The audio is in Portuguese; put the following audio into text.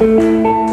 Música